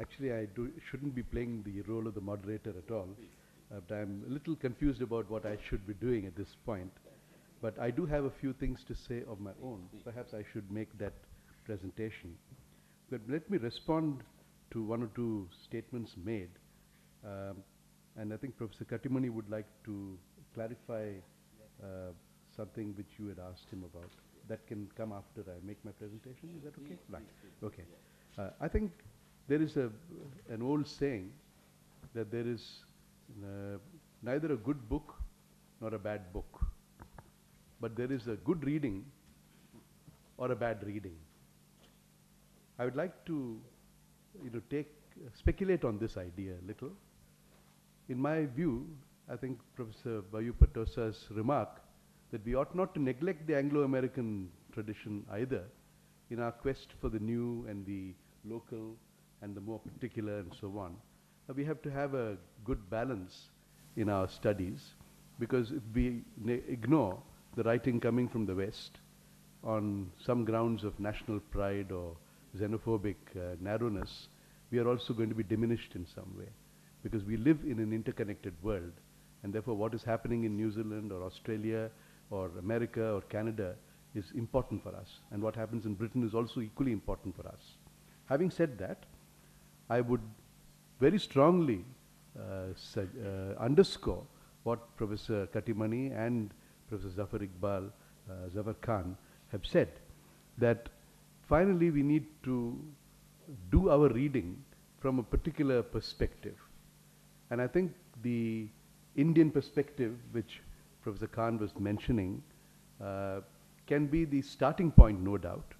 Actually, I do, shouldn't be playing the role of the moderator at all. But I'm a little confused about what I should be doing at this point. But I do have a few things to say of my own. Perhaps I should make that presentation. But let me respond to one or two statements made. Um, and I think Professor Kattimani would like to clarify uh, something which you had asked him about. That can come after I make my presentation. Is that okay? Right. Okay. Uh, I think there is a, an old saying that there is uh, neither a good book nor a bad book, but there is a good reading or a bad reading. I would like to, you know, take speculate on this idea a little. In my view, I think Professor Bayu Patosa's remark that we ought not to neglect the Anglo-American tradition either in our quest for the new and the local and the more particular and so on. Uh, we have to have a good balance in our studies because if we ignore the writing coming from the West on some grounds of national pride or xenophobic uh, narrowness, we are also going to be diminished in some way because we live in an interconnected world and therefore what is happening in New Zealand or Australia or America or Canada is important for us. And what happens in Britain is also equally important for us. Having said that, I would very strongly uh, uh, underscore what Professor Kattimani and Professor Zafar Iqbal, uh, Zafar Khan have said, that finally we need to do our reading from a particular perspective. And I think the Indian perspective, which Professor Khan was mentioning, uh, can be the starting point, no doubt.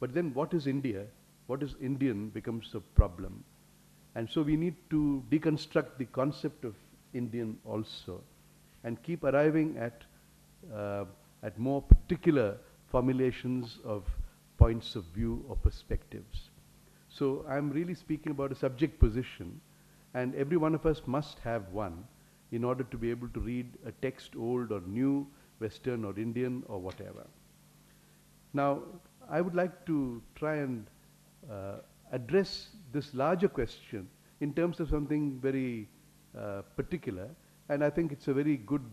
But then what is India? What is Indian becomes a problem. And so we need to deconstruct the concept of Indian also and keep arriving at, uh, at more particular formulations of points of view or perspectives. So I'm really speaking about a subject position and every one of us must have one in order to be able to read a text old or new, Western or Indian or whatever. Now, I would like to try and uh, address this larger question in terms of something very uh, particular, and I think it's a very good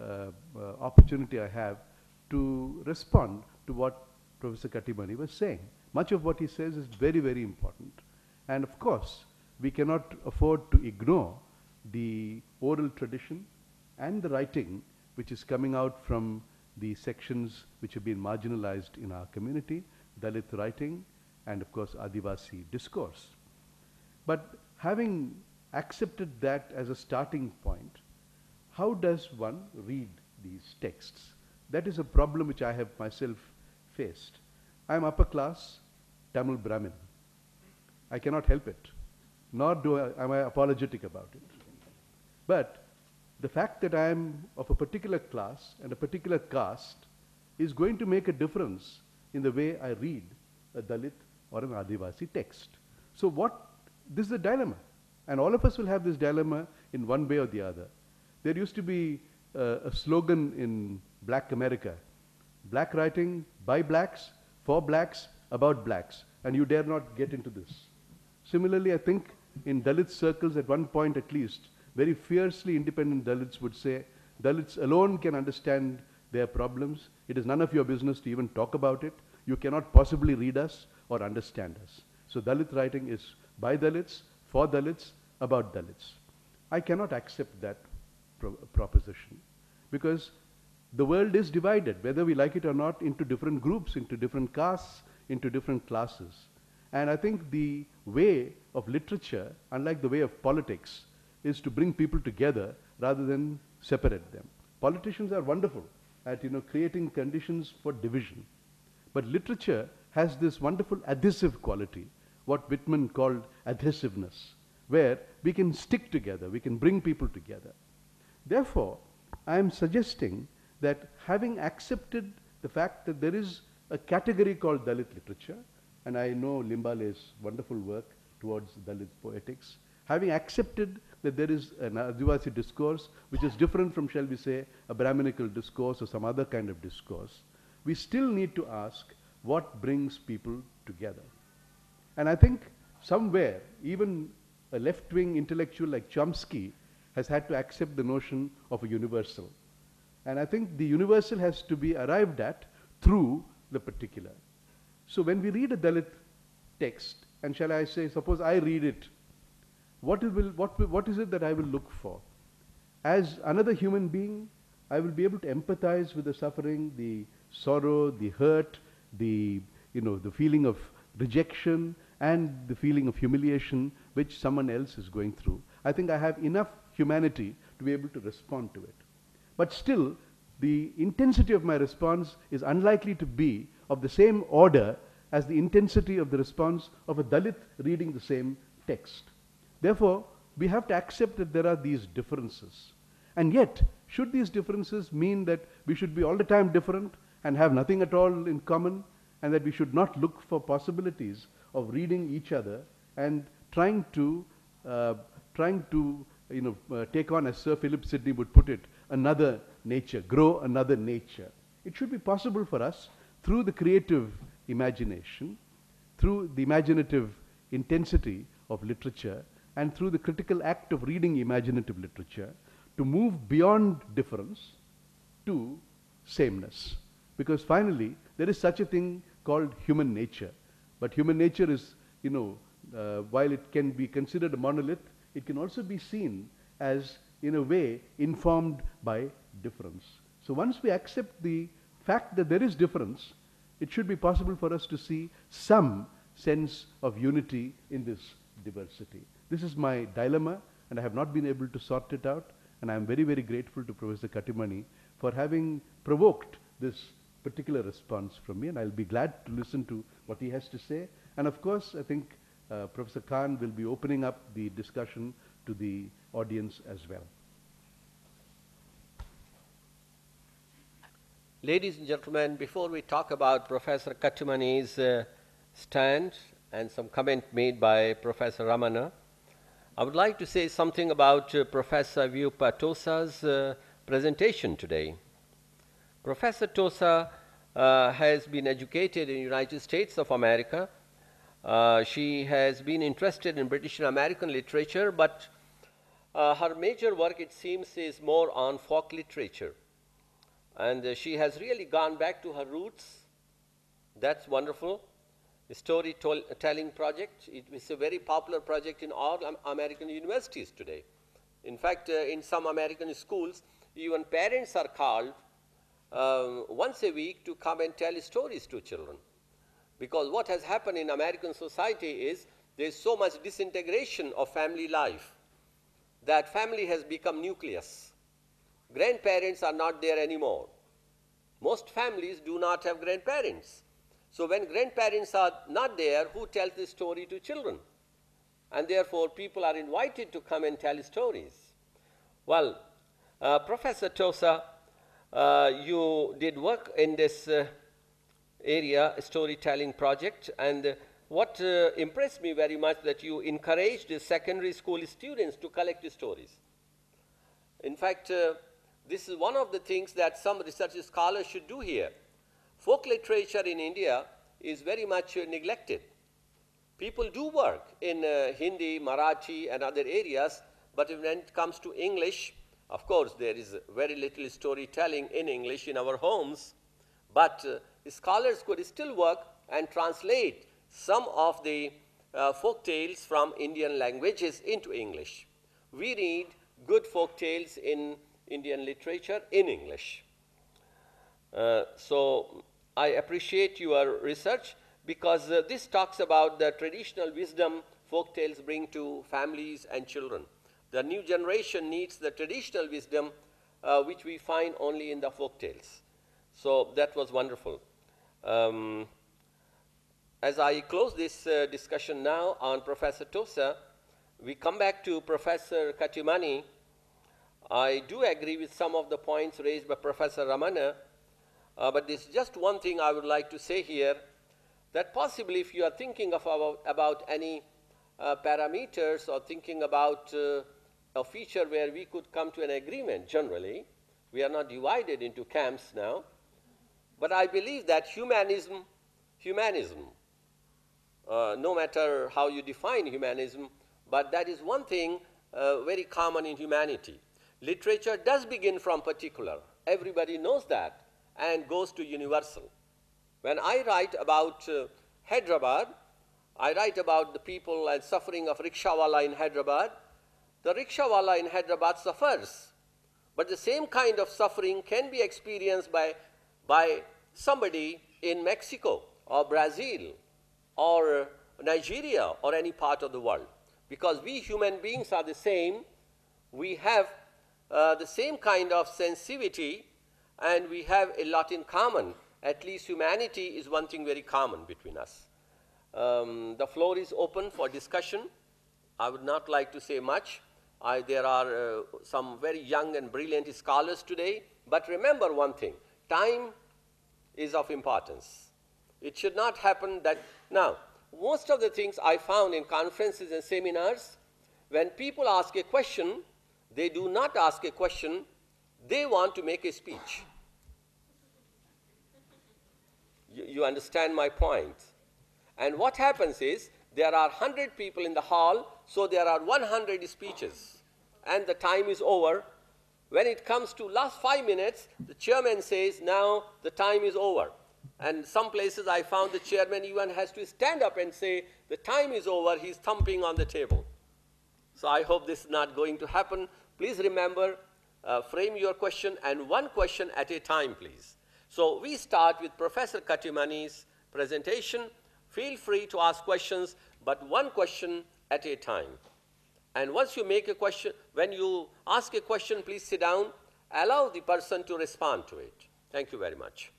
uh, uh opportunity I have to respond to what Professor Kattimani was saying. Much of what he says is very, very important. And of course, we cannot afford to ignore the oral tradition and the writing which is coming out from the sections which have been marginalized in our community, Dalit writing, and of course Adivasi discourse. But having accepted that as a starting point, how does one read these texts? That is a problem which I have myself faced. I am upper class Tamil Brahmin. I cannot help it, nor do I, am I apologetic about it. But the fact that I am of a particular class and a particular caste is going to make a difference in the way I read a Dalit or an Adivasi text. So what, this is a dilemma. And all of us will have this dilemma in one way or the other. There used to be uh, a slogan in black America, black writing by blacks, for blacks, about blacks. And you dare not get into this. Similarly, I think in Dalit circles at one point at least, very fiercely independent Dalits would say, Dalits alone can understand their problems. It is none of your business to even talk about it. You cannot possibly read us or understand us. So Dalit writing is by Dalits, for Dalits, about Dalits. I cannot accept that pro proposition because the world is divided, whether we like it or not, into different groups, into different castes, into different classes. And I think the way of literature, unlike the way of politics, is to bring people together rather than separate them. Politicians are wonderful at you know, creating conditions for division. But literature has this wonderful adhesive quality, what Whitman called adhesiveness, where we can stick together, we can bring people together. Therefore, I am suggesting that having accepted the fact that there is a category called Dalit literature, and I know Limbale's wonderful work towards Dalit poetics, having accepted that there is an Adivasi discourse which is different from, shall we say, a Brahminical discourse or some other kind of discourse, we still need to ask what brings people together. And I think somewhere, even a left wing intellectual like Chomsky has had to accept the notion of a universal. And I think the universal has to be arrived at through the particular. So when we read a Dalit text, and shall I say, suppose I read it, what, will, what, what is it that I will look for? As another human being, I will be able to empathize with the suffering, the sorrow, the hurt, the, you know, the feeling of rejection, and the feeling of humiliation which someone else is going through. I think I have enough humanity to be able to respond to it. But still, the intensity of my response is unlikely to be of the same order as the intensity of the response of a Dalit reading the same text. Therefore, we have to accept that there are these differences. And yet, should these differences mean that we should be all the time different and have nothing at all in common, and that we should not look for possibilities of reading each other and trying to, uh, trying to you know, uh, take on, as Sir Philip Sidney would put it, another nature, grow another nature. It should be possible for us through the creative imagination, through the imaginative intensity of literature, and through the critical act of reading imaginative literature to move beyond difference to sameness. Because finally, there is such a thing called human nature. But human nature is, you know, uh, while it can be considered a monolith, it can also be seen as, in a way, informed by difference. So once we accept the fact that there is difference, it should be possible for us to see some sense of unity in this diversity. This is my dilemma, and I have not been able to sort it out. And I am very, very grateful to Professor Kattimani for having provoked this particular response from me. And I'll be glad to listen to what he has to say. And of course, I think uh, Professor Khan will be opening up the discussion to the audience as well. Ladies and gentlemen, before we talk about Professor Kattimani's uh, stand and some comment made by Professor Ramanan, I would like to say something about uh, Professor Vyupa Tosa's uh, presentation today. Professor Tosa uh, has been educated in the United States of America. Uh, she has been interested in British and American literature, but uh, her major work, it seems, is more on folk literature. And uh, she has really gone back to her roots. That's wonderful. The storytelling project, it is a very popular project in all American universities today. In fact, uh, in some American schools, even parents are called uh, once a week to come and tell stories to children. Because what has happened in American society is there's so much disintegration of family life that family has become nucleus. Grandparents are not there anymore. Most families do not have grandparents. So when grandparents are not there, who tells the story to children? And therefore, people are invited to come and tell stories. Well, uh, Professor Tosa, uh, you did work in this uh, area, storytelling project, and what uh, impressed me very much that you encouraged the secondary school students to collect the stories. In fact, uh, this is one of the things that some research scholars should do here. Folk literature in India is very much uh, neglected. People do work in uh, Hindi, Marathi, and other areas, but when it comes to English, of course, there is very little storytelling in English in our homes, but uh, scholars could still work and translate some of the uh, folk tales from Indian languages into English. We read good folk tales in Indian literature in English. Uh, so I appreciate your research because uh, this talks about the traditional wisdom folk tales bring to families and children. The new generation needs the traditional wisdom uh, which we find only in the folk tales. So that was wonderful. Um, as I close this uh, discussion now on Professor Tosa, we come back to Professor Kattimani. I do agree with some of the points raised by Professor Ramanan, uh, but there's just one thing I would like to say here, that possibly if you are thinking of about, about any uh, parameters or thinking about uh, a feature where we could come to an agreement generally, we are not divided into camps now, but I believe that humanism, humanism uh, no matter how you define humanism, but that is one thing uh, very common in humanity. Literature does begin from particular. Everybody knows that and goes to universal. When I write about uh, Hyderabad, I write about the people and suffering of rickshawala in Hyderabad. The rickshawala in Hyderabad suffers, but the same kind of suffering can be experienced by, by somebody in Mexico or Brazil or Nigeria or any part of the world. Because we human beings are the same, we have uh, the same kind of sensitivity and we have a lot in common. At least humanity is one thing very common between us. Um, the floor is open for discussion. I would not like to say much. I, there are uh, some very young and brilliant scholars today, but remember one thing time is of importance. It should not happen that. Now, most of the things I found in conferences and seminars, when people ask a question, they do not ask a question, they want to make a speech. You, you understand my point? And what happens is there are 100 people in the hall, so there are 100 speeches. And the time is over. When it comes to last five minutes, the chairman says, now the time is over. And some places I found the chairman even has to stand up and say, the time is over, he's thumping on the table. So I hope this is not going to happen. Please remember, uh, frame your question and one question at a time, please. So we start with Professor Kattimani's presentation. Feel free to ask questions, but one question at a time. And once you make a question, when you ask a question, please sit down, allow the person to respond to it. Thank you very much.